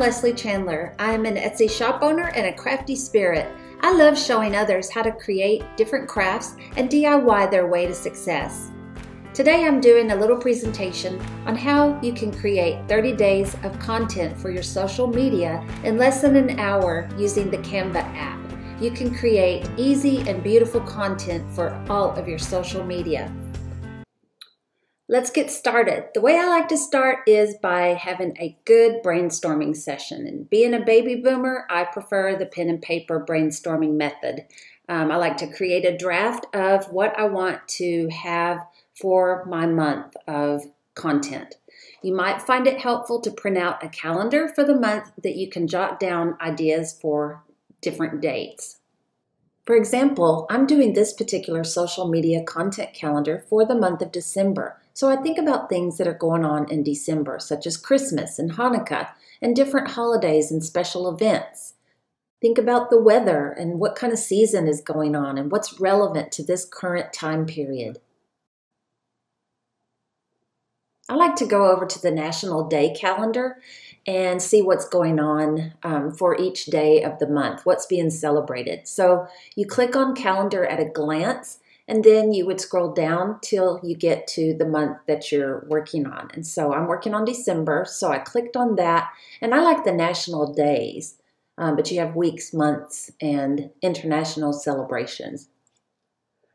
Lesley Chandler. I am an Etsy shop owner and a crafty spirit. I love showing others how to create different crafts and DIY their way to success. Today I'm doing a little presentation on how you can create 30 days of content for your social media in less than an hour using the Canva app. You can create easy and beautiful content for all of your social media. Let's get started. The way I like to start is by having a good brainstorming session. And being a baby boomer, I prefer the pen and paper brainstorming method. Um, I like to create a draft of what I want to have for my month of content. You might find it helpful to print out a calendar for the month that you can jot down ideas for different dates. For example, I'm doing this particular social media content calendar for the month of December. So I think about things that are going on in December, such as Christmas and Hanukkah, and different holidays and special events. Think about the weather and what kind of season is going on and what's relevant to this current time period. I like to go over to the National Day calendar and see what's going on um, for each day of the month, what's being celebrated. So you click on calendar at a glance and then you would scroll down till you get to the month that you're working on. And so I'm working on December, so I clicked on that. And I like the national days, um, but you have weeks, months, and international celebrations.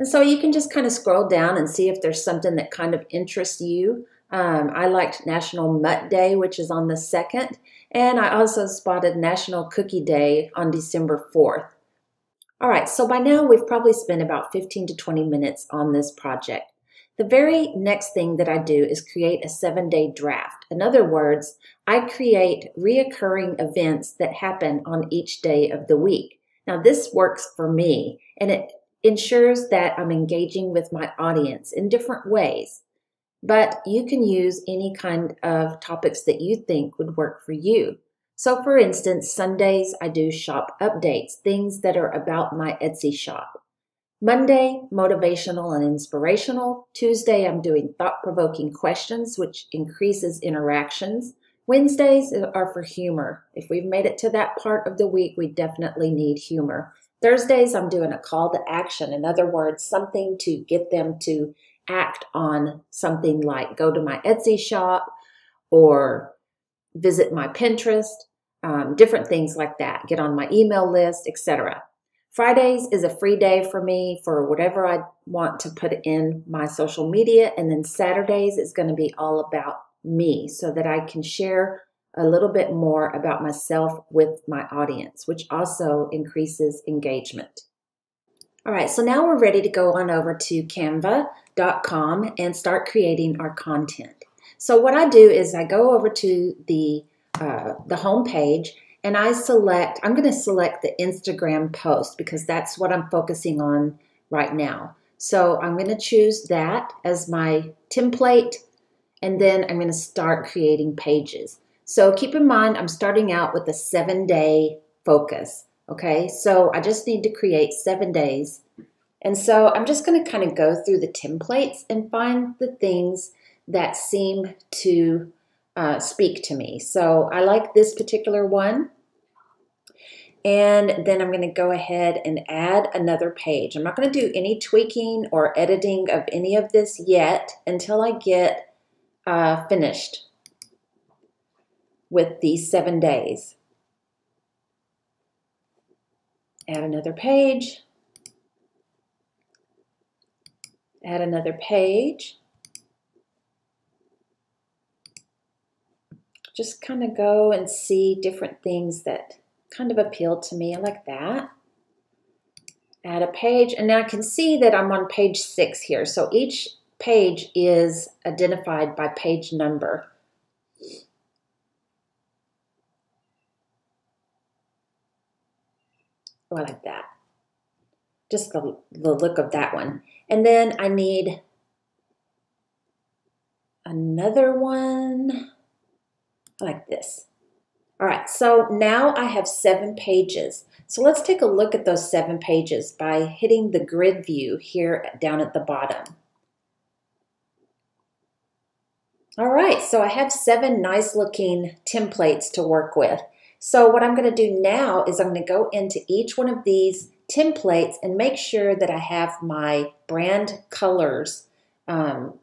And so you can just kind of scroll down and see if there's something that kind of interests you. Um, I liked National Mutt Day, which is on the 2nd, and I also spotted National Cookie Day on December 4th. All right, so by now we've probably spent about 15 to 20 minutes on this project. The very next thing that I do is create a seven day draft. In other words, I create reoccurring events that happen on each day of the week. Now, this works for me and it ensures that I'm engaging with my audience in different ways. But you can use any kind of topics that you think would work for you. So, for instance, Sundays I do shop updates, things that are about my Etsy shop. Monday, motivational and inspirational. Tuesday, I'm doing thought provoking questions, which increases interactions. Wednesdays are for humor. If we've made it to that part of the week, we definitely need humor. Thursdays, I'm doing a call to action. In other words, something to get them to act on something like go to my Etsy shop or visit my Pinterest um, different things like that. Get on my email list, etc. Fridays is a free day for me for whatever I want to put in my social media. And then Saturdays is going to be all about me so that I can share a little bit more about myself with my audience, which also increases engagement. All right, so now we're ready to go on over to canva.com and start creating our content. So what I do is I go over to the uh, the home page and I select, I'm going to select the Instagram post because that's what I'm focusing on right now. So I'm going to choose that as my template and then I'm going to start creating pages. So keep in mind, I'm starting out with a seven day focus. Okay, so I just need to create seven days. And so I'm just going to kind of go through the templates and find the things that seem to uh, speak to me. So I like this particular one. And then I'm going to go ahead and add another page. I'm not going to do any tweaking or editing of any of this yet until I get uh, finished with these seven days. Add another page. Add another page. Just kind of go and see different things that kind of appeal to me. Like that. Add a page, and now I can see that I'm on page six here. So each page is identified by page number. Oh, I like that. Just the, the look of that one. And then I need another one like this. All right, so now I have seven pages. So let's take a look at those seven pages by hitting the grid view here down at the bottom. All right, so I have seven nice looking templates to work with. So what I'm going to do now is I'm going to go into each one of these templates and make sure that I have my brand colors um,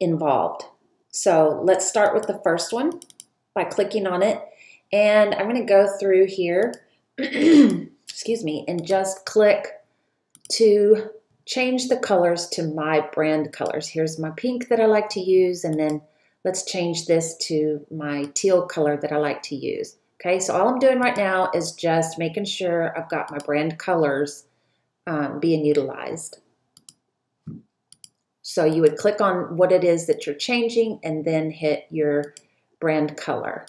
involved. So let's start with the first one by clicking on it. And I'm going to go through here, excuse me, and just click to change the colors to my brand colors. Here's my pink that I like to use, and then let's change this to my teal color that I like to use. Okay, so all I'm doing right now is just making sure I've got my brand colors um, being utilized. So you would click on what it is that you're changing and then hit your brand color.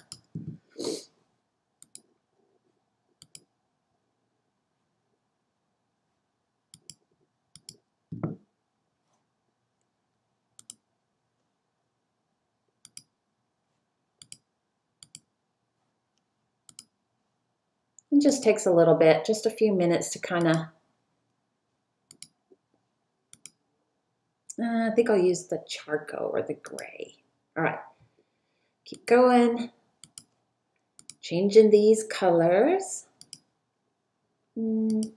It just takes a little bit, just a few minutes to kind of, uh, I think I'll use the charcoal or the gray. All right, keep going, changing these colors. Mm.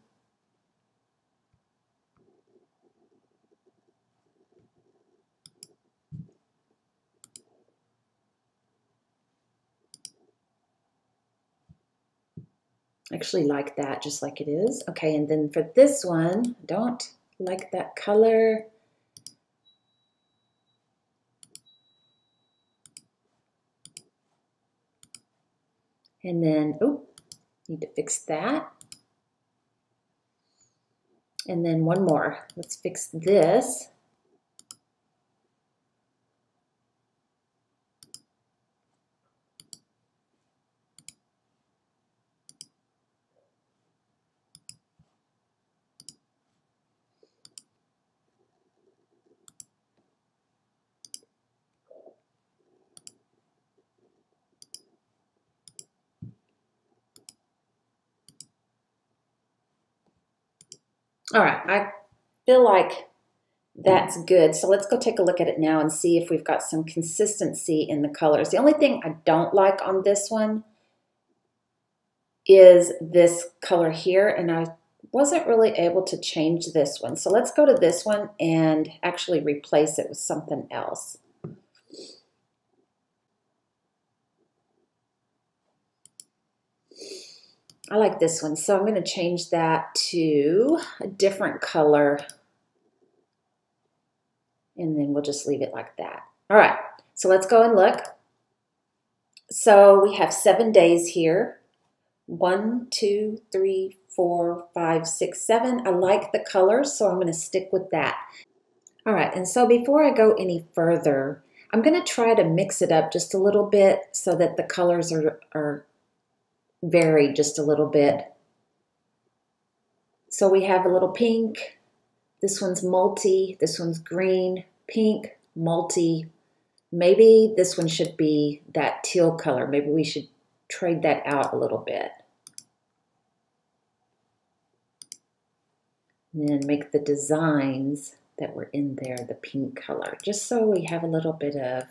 actually like that just like it is. Okay, and then for this one, don't like that color. And then, oh, need to fix that. And then one more. Let's fix this. All right, I feel like that's good. So let's go take a look at it now and see if we've got some consistency in the colors. The only thing I don't like on this one is this color here, and I wasn't really able to change this one. So let's go to this one and actually replace it with something else. I like this one. So I'm going to change that to a different color. And then we'll just leave it like that. All right, so let's go and look. So we have seven days here. One, two, three, four, five, six, seven. I like the colors, so I'm going to stick with that. All right, and so before I go any further, I'm going to try to mix it up just a little bit so that the colors are, are varied just a little bit. So we have a little pink. This one's multi. This one's green, pink, multi. Maybe this one should be that teal color. Maybe we should trade that out a little bit. And then make the designs that were in there the pink color, just so we have a little bit of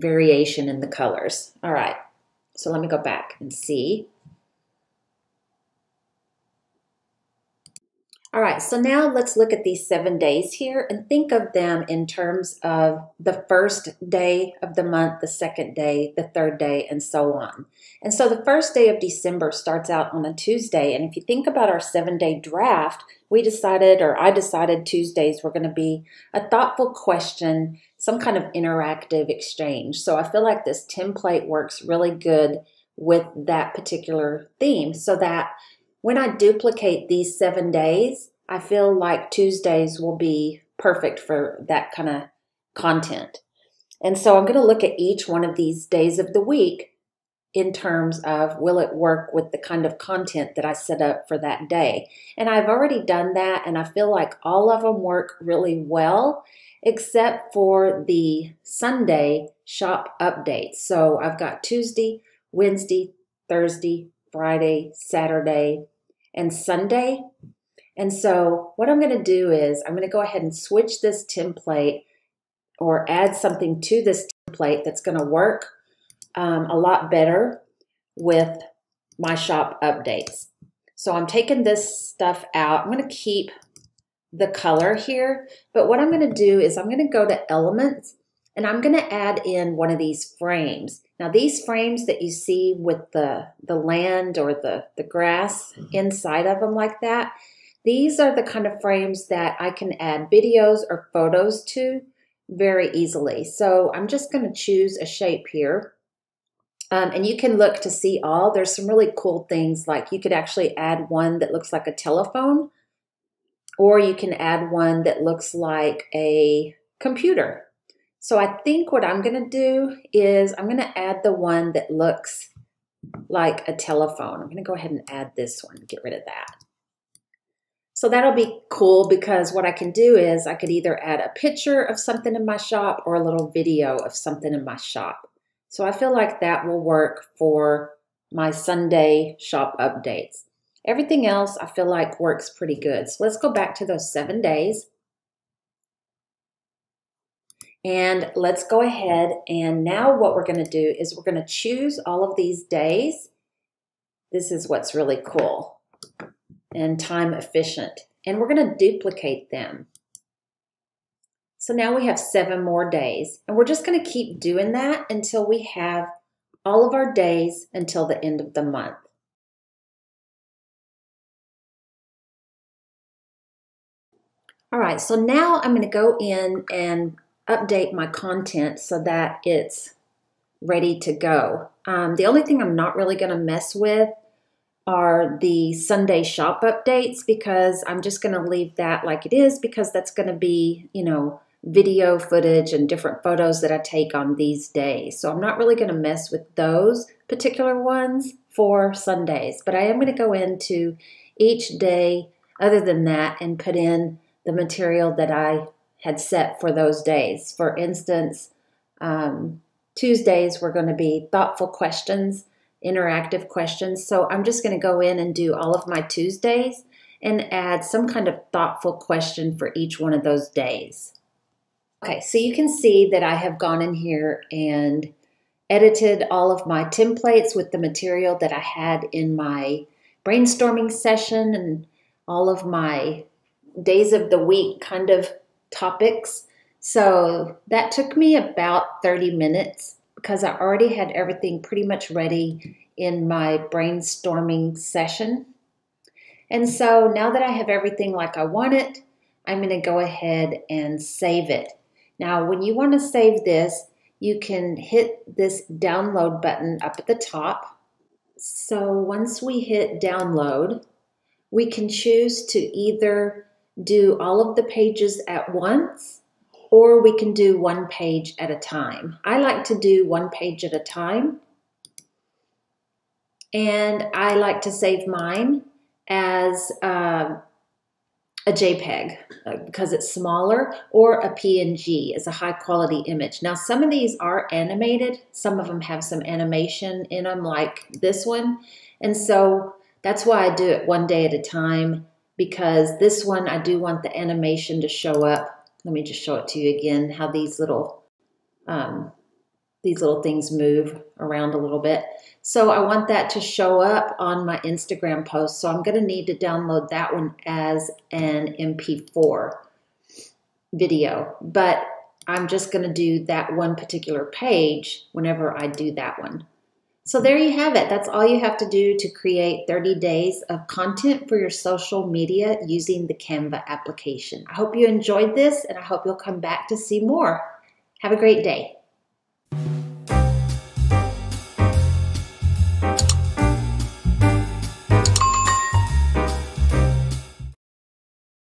variation in the colors. All right, so let me go back and see. All right, so now let's look at these seven days here and think of them in terms of the first day of the month, the second day, the third day, and so on. And so the first day of December starts out on a Tuesday. And if you think about our seven day draft, we decided, or I decided Tuesdays were going to be a thoughtful question, some kind of interactive exchange. So I feel like this template works really good with that particular theme so that when I duplicate these seven days, I feel like Tuesdays will be perfect for that kind of content. And so I'm going to look at each one of these days of the week in terms of will it work with the kind of content that I set up for that day. And I've already done that, and I feel like all of them work really well, except for the Sunday shop updates. So I've got Tuesday, Wednesday, Thursday, Friday, Saturday, and Sunday. And so what I'm going to do is I'm going to go ahead and switch this template or add something to this template that's going to work um, a lot better with my shop updates. So I'm taking this stuff out. I'm going to keep the color here, but what I'm going to do is I'm going to go to elements and I'm going to add in one of these frames. Now these frames that you see with the, the land or the, the grass mm-hmm. inside of them like that, these are the kind of frames that I can add videos or photos to very easily. So I'm just going to choose a shape here. Um, and you can look to see all. There's some really cool things like you could actually add one that looks like a telephone, or you can add one that looks like a computer. So I think what I'm going to do is I'm going to add the one that looks like a telephone. I'm going to go ahead and add this one, get rid of that. So that'll be cool because what I can do is I could either add a picture of something in my shop or a little video of something in my shop. So I feel like that will work for my Sunday shop updates. Everything else I feel like works pretty good. So let's go back to those seven days. And let's go ahead and now what we're going to do is we're going to choose all of these days. This is what's really cool and time efficient. And we're going to duplicate them. So now we have seven more days. And we're just going to keep doing that until we have all of our days until the end of the month. All right, so now I'm going to go in and update my content so that it's ready to go. Um, the only thing I'm not really going to mess with are the Sunday shop updates because I'm just going to leave that like it is because that's going to be, you know, video footage and different photos that I take on these days. So I'm not really going to mess with those particular ones for Sundays, but I am going to go into each day other than that and put in the material that I had set for those days. For instance, um, Tuesdays were going to be thoughtful questions interactive questions. So I'm just going to go in and do all of my Tuesdays and add some kind of thoughtful question for each one of those days. Okay, so you can see that I have gone in here and edited all of my templates with the material that I had in my brainstorming session and all of my days of the week kind of topics. So that took me about 30 minutes because I already had everything pretty much ready in my brainstorming session. And so now that I have everything like I want it, I'm going to go ahead and save it. Now, when you want to save this, you can hit this download button up at the top. So once we hit download, we can choose to either do all of the pages at once or we can do one page at a time. I like to do one page at a time. And I like to save mine as uh, a JPEG uh, because it's smaller or a PNG as a high quality image. Now, some of these are animated, some of them have some animation in them, like this one. And so that's why I do it one day at a time because this one I do want the animation to show up let me just show it to you again, how these little, um, these little things move around a little bit. So I want that to show up on my Instagram post. So I'm going to need to download that one as an MP4 video. But I'm just going to do that one particular page whenever I do that one. So there you have it. That's all you have to do to create 30 days of content for your social media using the Canva application. I hope you enjoyed this and I hope you'll come back to see more. Have a great day.